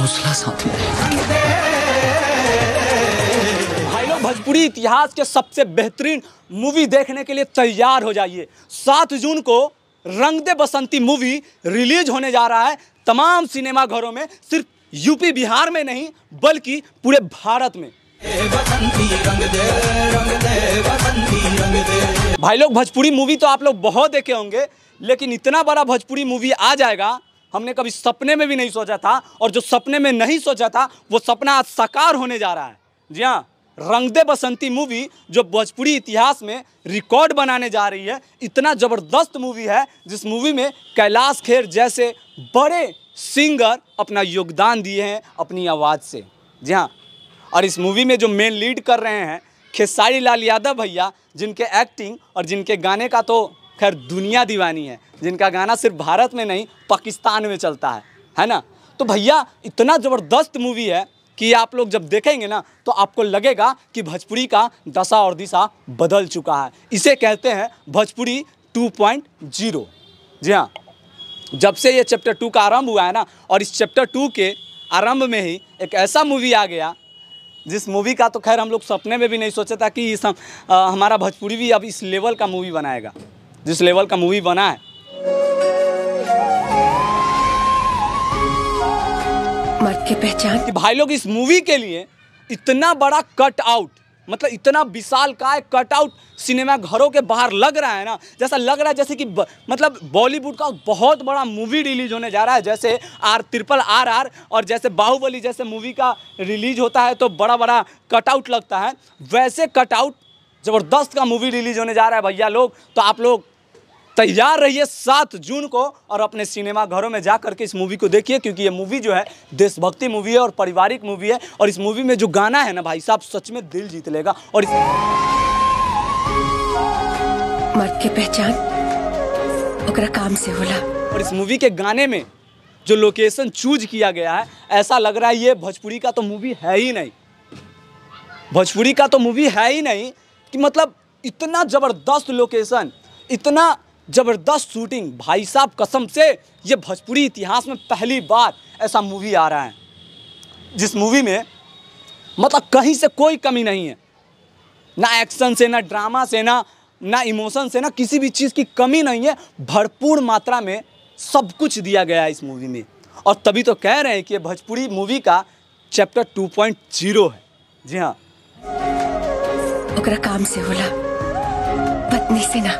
हौसला साथ में भाई लोग, भोजपुरी इतिहास के सबसे बेहतरीन मूवी देखने के लिए तैयार हो जाइए। सात जून को रंग दे बसंती मूवी रिलीज़ होने जा रहा है। तमाम सिनेमा घरों में, सिर्फ़ यूपी बिहार में नहीं, बल्कि पूरे भारत में। भाई लोग, भोजपुरी मूवी तो आप लोग बहुत देखे होंगे, लेकिन इतना बड़ा भोजपुरी मूवी आ जाएगा हमने कभी सपने में भी नहीं सोचा था और जो सपने में नहीं सोचा था, वो सपना आज साकार होने जा रहा है। जी हाँ रंगदे बसंती मूवी जो भोजपुरी इतिहास में रिकॉर्ड बनाने जा रही है, इतना ज़बरदस्त मूवी है, जिस मूवी में कैलाश खेर जैसे बड़े सिंगर अपना योगदान दिए हैं अपनी आवाज़ से। जी हाँ और इस मूवी में जो मेन लीड कर रहे हैं, खेसारी लाल यादव भैया, जिनके एक्टिंग और जिनके गाने का तो खैर दुनिया दीवानी है जिनका गाना सिर्फ़ भारत में नहीं पाकिस्तान में चलता है है ना? तो भैया इतना ज़बरदस्त मूवी है कि आप लोग जब देखेंगे ना तो आपको लगेगा कि भोजपुरी का दशा और दिशा बदल चुका है। इसे कहते हैं भोजपुरी 2.0 जी हाँ जब से ये चैप्टर टू का आरंभ हुआ है ना और इस चैप्टर टू के आरंभ में ही एक ऐसा मूवी आ गया जिस मूवी का तो खैर हम लोग सपने में भी नहीं सोचा था कि इस हम, आ, हमारा भोजपुरी भी अब इस लेवल का मूवी बनाएगा। जिस लेवल का मूवी बना है। मर्द की पहचान। कि भाई लोग इस मूवी के लिए इतना बड़ा कट आउट मतलब इतना विशाल का कट आउट सिनेमा घरों के बाहर लग रहा है ना जैसा लग रहा है जैसे कि ब, मतलब बॉलीवुड का बहुत बड़ा मूवी रिलीज़ होने जा रहा है जैसे आर ट्रिपल आर आर और जैसे बाहुबली जैसे मूवी का रिलीज़ होता है तो बड़ा बड़ा कटआउट लगता है। वैसे कटआउट ज़बरदस्त का मूवी रिलीज़ होने जा रहा है भैया लोग। तो आप लोग तैयार रहिए सात जून को और अपने सिनेमा घरों में जा करके इस मूवी को देखिए क्योंकि ये मूवी जो है देशभक्ति मूवी है और पारिवारिक मूवी है। और इस मूवी में जो गाना है ना भाई साहब सच में दिल जीत लेगा। और इस मर्द की पहचान काम से होला। और इस मूवी के गाने में जो लोकेशन चूज़ किया गया है ऐसा लग रहा है ये भोजपुरी का तो मूवी है ही नहीं। भोजपुरी का तो मूवी है ही नहीं कि मतलब इतना ज़बरदस्त लोकेशन, इतना ज़बरदस्त शूटिंग, भाई साहब कसम से ये भोजपुरी इतिहास में पहली बार ऐसा मूवी आ रहा है। जिस मूवी में मतलब कहीं से कोई कमी नहीं है। ना एक्शन से, ना ड्रामा से, ना ना इमोशन से, ना किसी भी चीज़ की कमी नहीं है। भरपूर मात्रा में सब कुछ दिया गया है इस मूवी में। और तभी तो कह रहे हैं कि भोजपुरी मूवी का चैप्टर 2.0 है। जी हाँ। ओकरा काम से होला। पत्नी से ना।